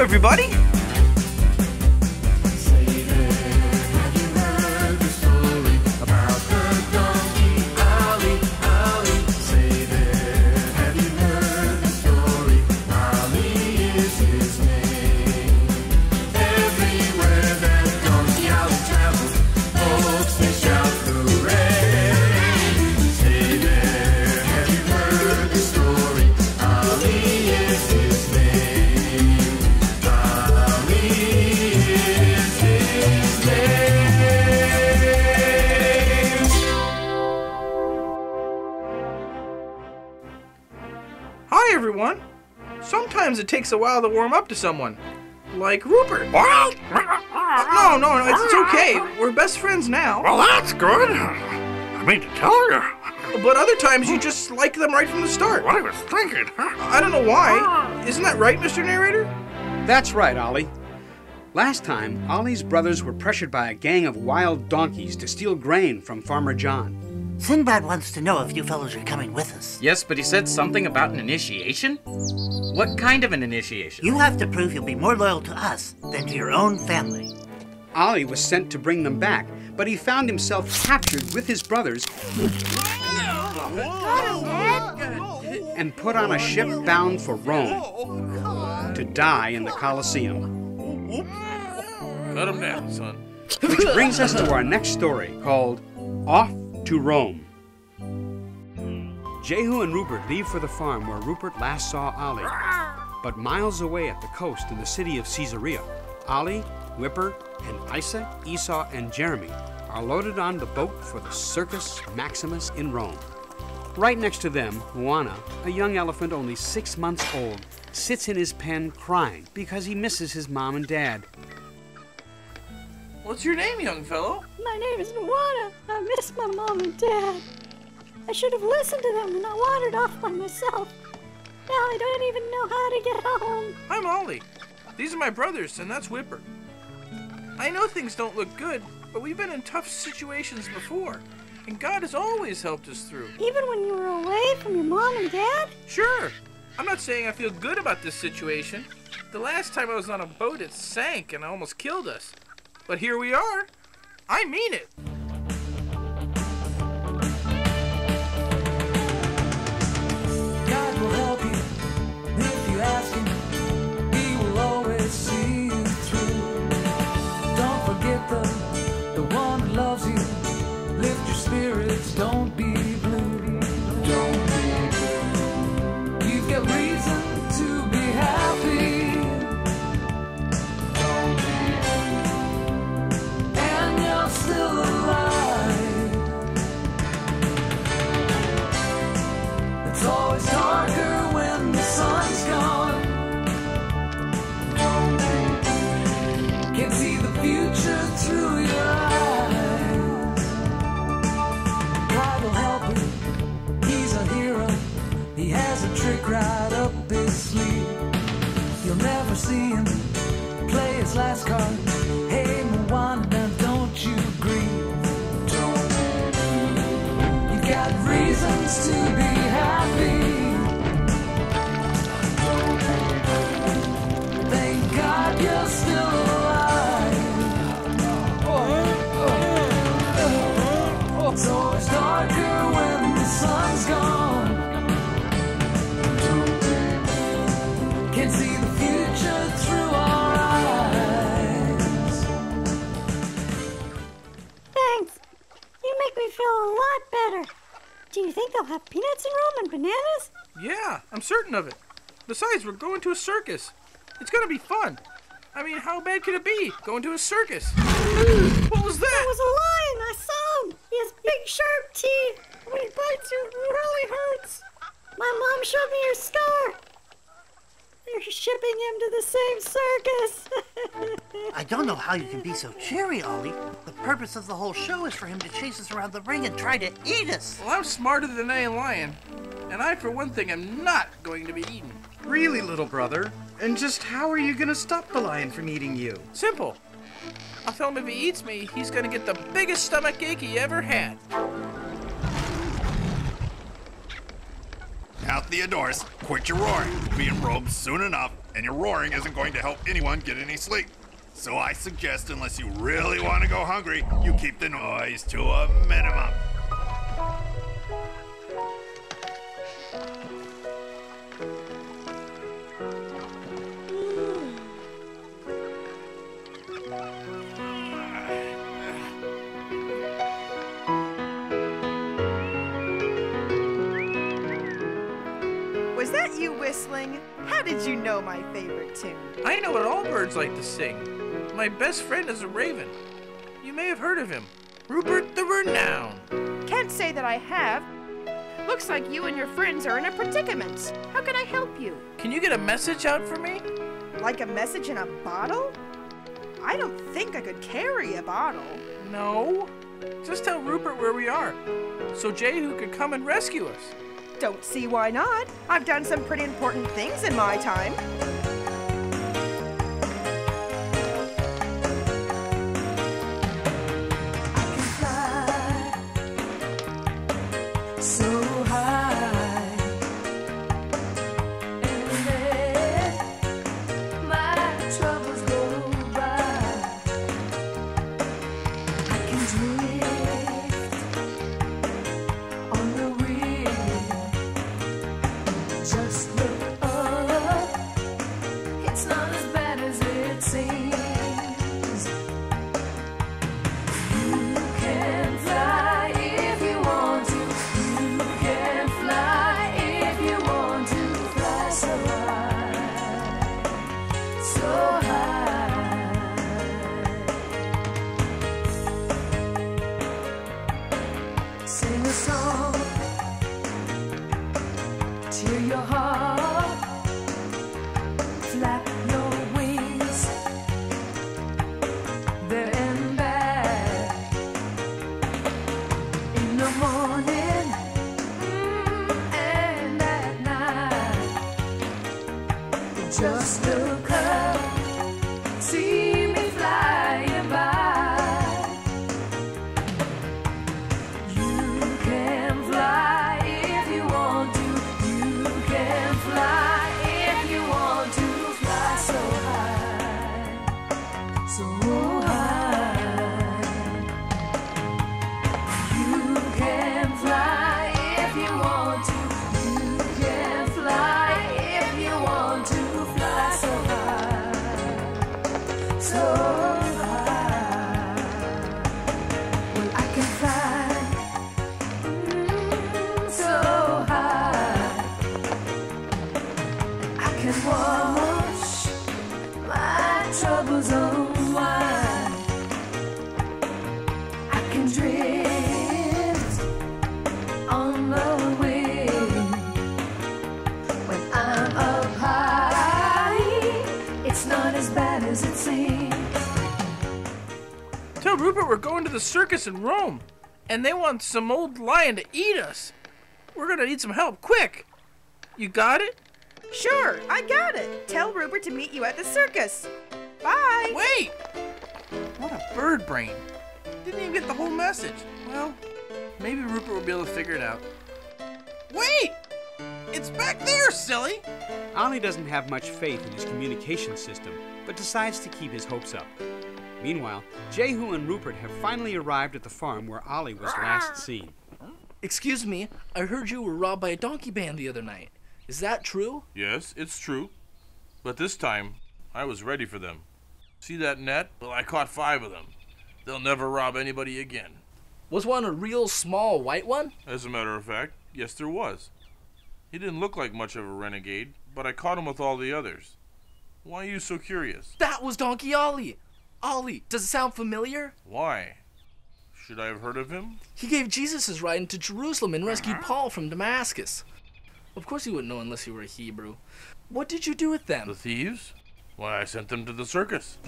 everybody. Sometimes it takes a while to warm up to someone. Like Rupert. What? No, no, no, it's, it's okay. We're best friends now. Well, that's good. I mean to tell you But other times you just like them right from the start. what I was thinking. Huh? I don't know why. Isn't that right, Mr. Narrator? That's right, Ollie. Last time, Ollie's brothers were pressured by a gang of wild donkeys to steal grain from Farmer John. Sinbad wants to know if you fellows are coming with us. Yes, but he said something about an initiation? What kind of an initiation? You have to prove you'll be more loyal to us than to your own family. Ollie was sent to bring them back, but he found himself captured with his brothers and put on a ship bound for Rome to die in the Colosseum. Cut him down, son. Which brings us to our next story called Off to Rome. Jehu and Rupert leave for the farm where Rupert last saw Ollie. But miles away at the coast in the city of Caesarea, Ollie, Whipper, and Isa, Esau, and Jeremy are loaded on the boat for the Circus Maximus in Rome. Right next to them, Moana, a young elephant only six months old, sits in his pen crying because he misses his mom and dad. What's your name, young fellow? My name is Moana. I miss my mom and dad. I should have listened to them and not wandered off by myself. Now I don't even know how to get home. I'm Ollie. These are my brothers, and that's Whipper. I know things don't look good, but we've been in tough situations before, and God has always helped us through. Even when you were away from your mom and dad? Sure. I'm not saying I feel good about this situation. The last time I was on a boat, it sank and almost killed us. But here we are. I mean it. Right up his sleeve. You'll never see him play his last card. It's always darker when the sun's gone. Can see the future through our eyes. Thanks. You make me feel a lot better. Do you think they'll have peanuts in Rome and bananas? Yeah, I'm certain of it. Besides, we're going to a circus. It's gonna be fun. I mean, how bad could it be going to a circus? what was that? that? was a lion. I. He has big, sharp teeth. When he bites you, it really hurts. My mom showed me your scar. They're shipping him to the same circus. I don't know how you can be so cheery, Ollie. The purpose of the whole show is for him to chase us around the ring and try to eat us. Well, I'm smarter than a lion, and I, for one thing, am not going to be eaten. Really, little brother? And just how are you gonna stop the lion from eating you? Simple. Tell him if he eats me, he's gonna get the biggest stomach ache he ever had. Now, Theodorus, quit your roaring. We'll be in Rome soon enough, and your roaring isn't going to help anyone get any sleep. So I suggest, unless you really want to go hungry, you keep the noise to a minimum. You whistling? How did you know my favorite tune? I know what all birds like to sing. My best friend is a raven. You may have heard of him. Rupert the Renowned. Can't say that I have. Looks like you and your friends are in a predicament. How can I help you? Can you get a message out for me? Like a message in a bottle? I don't think I could carry a bottle. No. Just tell Rupert where we are, so Jehu could come and rescue us. Don't see why not. I've done some pretty important things in my time. Sing a song, cheer your heart, flap your wings, there and back in the morning mm, and at night. Just look going to the circus in Rome, and they want some old lion to eat us. We're gonna need some help, quick. You got it? Sure, I got it. Tell Rupert to meet you at the circus. Bye. Wait! What a bird brain. Didn't even get the whole message. Well, maybe Rupert will be able to figure it out. Wait! It's back there, silly! Ollie doesn't have much faith in his communication system, but decides to keep his hopes up. Meanwhile, Jehu and Rupert have finally arrived at the farm where Ollie was last seen. Excuse me, I heard you were robbed by a donkey band the other night. Is that true? Yes, it's true. But this time, I was ready for them. See that net? Well, I caught five of them. They'll never rob anybody again. Was one a real small white one? As a matter of fact, yes, there was. He didn't look like much of a renegade, but I caught him with all the others. Why are you so curious? That was Donkey Ollie. Ollie, does it sound familiar? Why? Should I have heard of him? He gave Jesus his ride into Jerusalem and rescued uh-huh. Paul from Damascus. Of course you wouldn't know unless you were a Hebrew. What did you do with them? The thieves? Why, I sent them to the circus.